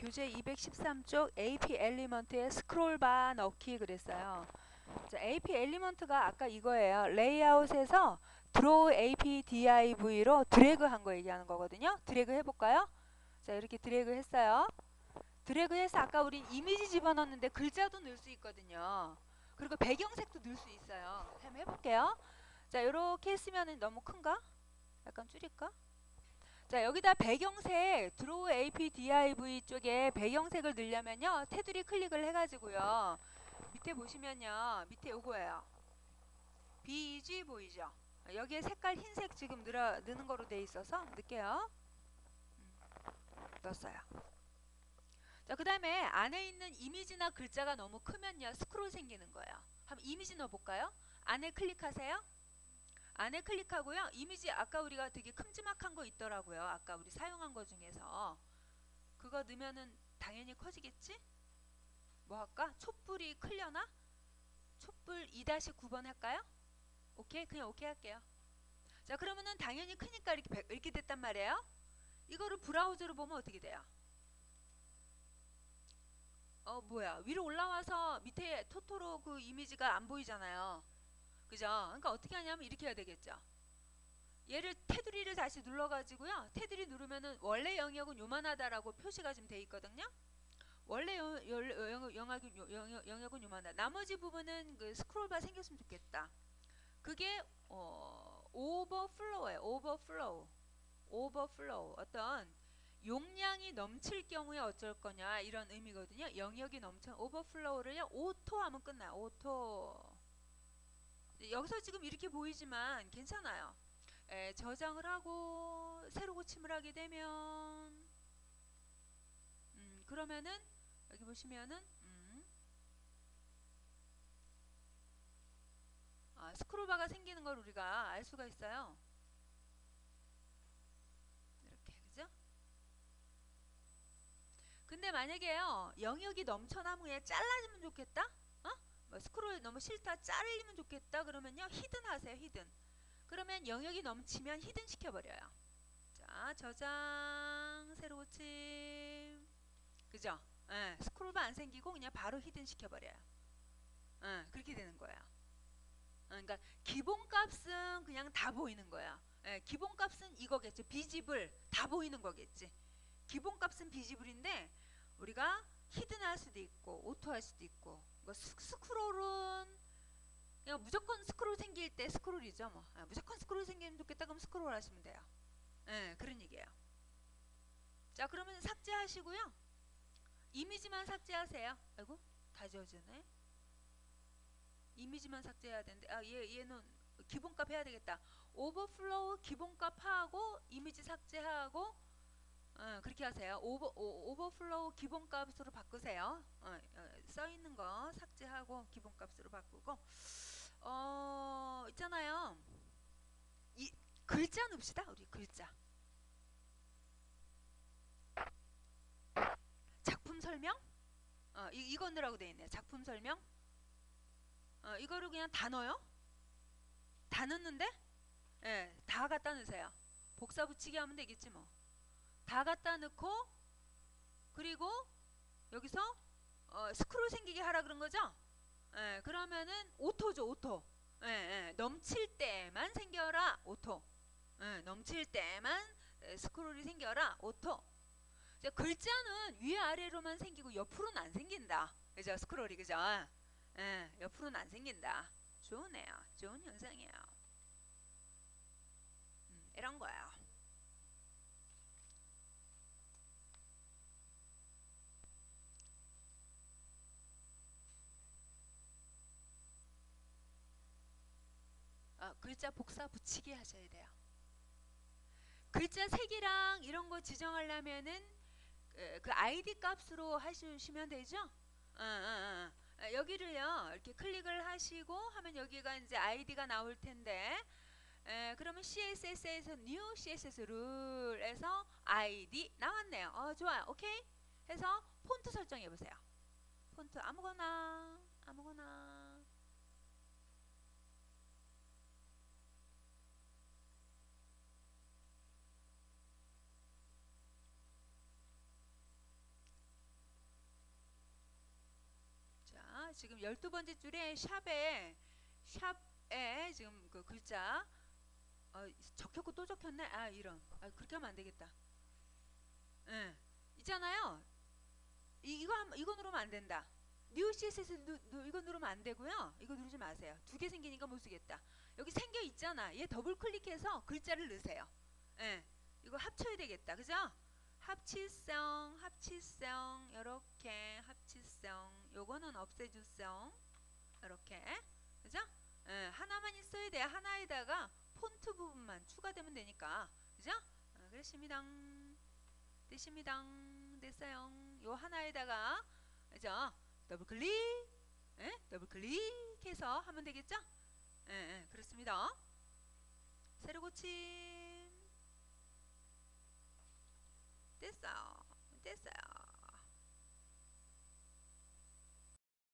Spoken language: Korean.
교재 213쪽 AP element에 스크롤바 넣기 그랬어요. 자, AP element가 아까 이거예요. 레이아웃에서 draw AP DIV로 드래그 한 거 얘기하는 거거든요. 드래그 해볼까요? 자, 이렇게 드래그 했어요. 드래그 해서 아까 우린 이미지 집어넣는데 글자도 넣을 수 있거든요. 그리고 배경색도 넣을 수 있어요. 한번 해볼게요. 자, 이렇게 했으면 너무 큰가? 약간 줄일까? 자, 여기다 배경색 드로우 AP DIV 쪽에 배경색을 넣으려면요. 테두리 클릭을 해가지고요. 밑에 보시면요. 밑에 요거예요. BG 보이죠? 여기에 색깔 흰색 지금 늘어, 넣는 거로 돼 있어서 넣을게요. 음, 넣었어요. 자, 그 다음에 안에 있는 이미지나 글자가 너무 크면요. 스크롤 생기는 거예요. 한번 이미지 넣어볼까요? 안에 클릭하세요. 안에 클릭하고요. 이미지 아까 우리가 되게 큼지막한 거 있더라고요. 아까 우리 사용한 거 중에서. 그거 넣으면은 당연히 커지겠지? 뭐 할까? 촛불이 클려나? 촛불 2-9번 할까요? 오케이? 그냥 오케이 할게요. 자, 그러면은 당연히 크니까 이렇게, 배- 이렇게 됐단 말이에요. 이거를 브라우저로 보면 어떻게 돼요? 어, 뭐야. 위로 올라와서 밑에 토토로 그 이미지가 안 보이잖아요. 그죠? 그러니까 어떻게 하냐면 이렇게 해야 되겠죠. 얘를 테두리를 다시 눌러가지고요. 테두리 누르면은 원래 영역은 요만하다라고 표시가 지금 돼 있거든요. 원래 영, 영, 영, 영역은, 요- 영역, 영역은 요만하다. 나머지 부분은 그 스크롤바 생겼으면 좋겠다. 그게 어, 오버플로우예요. overflow. overflow. 어떤 용량이 넘칠 경우에 어쩔 거냐 이런 의미거든요. 영역이 넘쳐 오버플로우를요. auto 하면 끝나요. auto. 여기서 지금 이렇게 보이지만 괜찮아요. 에, 저장을 하고 새로 고침을 하게 되면 음, 그러면은 여기 보시면은 음, 아, 스크롤바가 생기는 걸 우리가 알 수가 있어요. 이렇게 그죠? 근데 만약에요 영역이 넘쳐남에 잘라지면 좋겠다. 어? 뭐 스크롤 너무 싫다 자르면 좋겠다 그러면요 hidden 하세요 hidden. 그러면 영역이 넘치면 hidden 시켜버려요. 자 저장 새로 고침 그죠? 예, 스크롤바 안 생기고 그냥 바로 hidden 시켜버려요. 예, 그렇게 되는 거예요. 어, 그러니까 기본값은 그냥 다 보이는 거야. 예, 기본값은 이거겠죠 visible 다 보이는 거겠지. 기본값은 visible인데 우리가 hidden 할 수도 있고 auto 할 수도 있고 뭐 스, 스크롤은 그냥 무조건 스크롤 생길 때 스크롤이죠 뭐. 아, 무조건 스크롤 생기면 좋겠다 그럼 스크롤 하시면 돼요. 예 그런 얘기예요. 자 그러면 삭제하시고요. 이미지만 삭제하세요. 아이고 다 지워지네. 이미지만 삭제해야 되는데 아 얘 얘는 기본값 해야 되겠다. overflow 기본값 하고 이미지 삭제하고 어, 그렇게 하세요. 오버, 오, 오버플로우 기본값으로 바꾸세요. 어, 어, 써 있는 거 삭제하고 기본값으로 바꾸고 어 있잖아요. 이 글자 넣읍시다. 우리 글자. 작품 설명? 어, 이, 이거 넣으라고 돼 있네요. 작품 설명? 어, 이거를 그냥 다 넣어요? 다 넣는데? 예, 다 갖다 넣으세요. 복사 붙이기 하면 되겠지 뭐. 다 갖다 넣고 그리고 여기서 어, 스크롤 생기게 하라 그런 거죠? 예, 그러면은 auto죠 auto. 예, 예, 넘칠 때만 생겨라 auto. 예, 넘칠 때만 에, 스크롤이 생겨라 auto. 이제 글자는 위 아래로만 생기고 옆으로는 안 생긴다. 그죠? 스크롤이 그죠? 예, 옆으로는 안 생긴다. 좋으네요. 좋은 현상이에요. 음, 이런 거예요. 어, 글자 복사 붙이기 하셔야 돼요. 글자 색이랑 이런 거 지정하려면은 그, 그 아이디 값으로 하시면 되죠. 어, 어, 어. 어, 여기를요 이렇게 클릭을 하시고 하면 여기가 이제 아이디가 나올 텐데 에, 그러면 CSS에서 New CSS 룰에서 아이디 나왔네요. 어, 좋아요. 오케이. 해서 폰트 설정해 보세요. 폰트 아무거나 아무거나 자, 지금 12번째 줄에 샵에 샵에 지금 그 글자 어, 적혔고 또 적혔네. 아, 이런. 아, 그렇게 하면 안 되겠다. 예. 있잖아요. 이, 이거 한- 이거 누르면 안 된다. New CSS 누, 누, 이거 누르면 안 되고요. 이거 누르지 마세요. 두 개 생기니까 못 쓰겠다. 여기 생겨 있잖아. 얘 더블 클릭해서 글자를 넣으세요. 예. 이거 합쳐야 되겠다. 그죠? 합치성, 합치성, 요렇게 합치성. 요거는 없애주성. 요렇게. 그죠? 예, 하나만 있어야 돼. 하나에다가 폰트 부분만 추가되면 되니까. 그죠? 어, 그렇습니다. 됐습니다. 됐어요. 요 하나에다가 그죠? 더블 클릭, 예? 더블 클릭해서 하면 되겠죠? 예, 예, 그렇습니다. 새로 고침. 됐어요.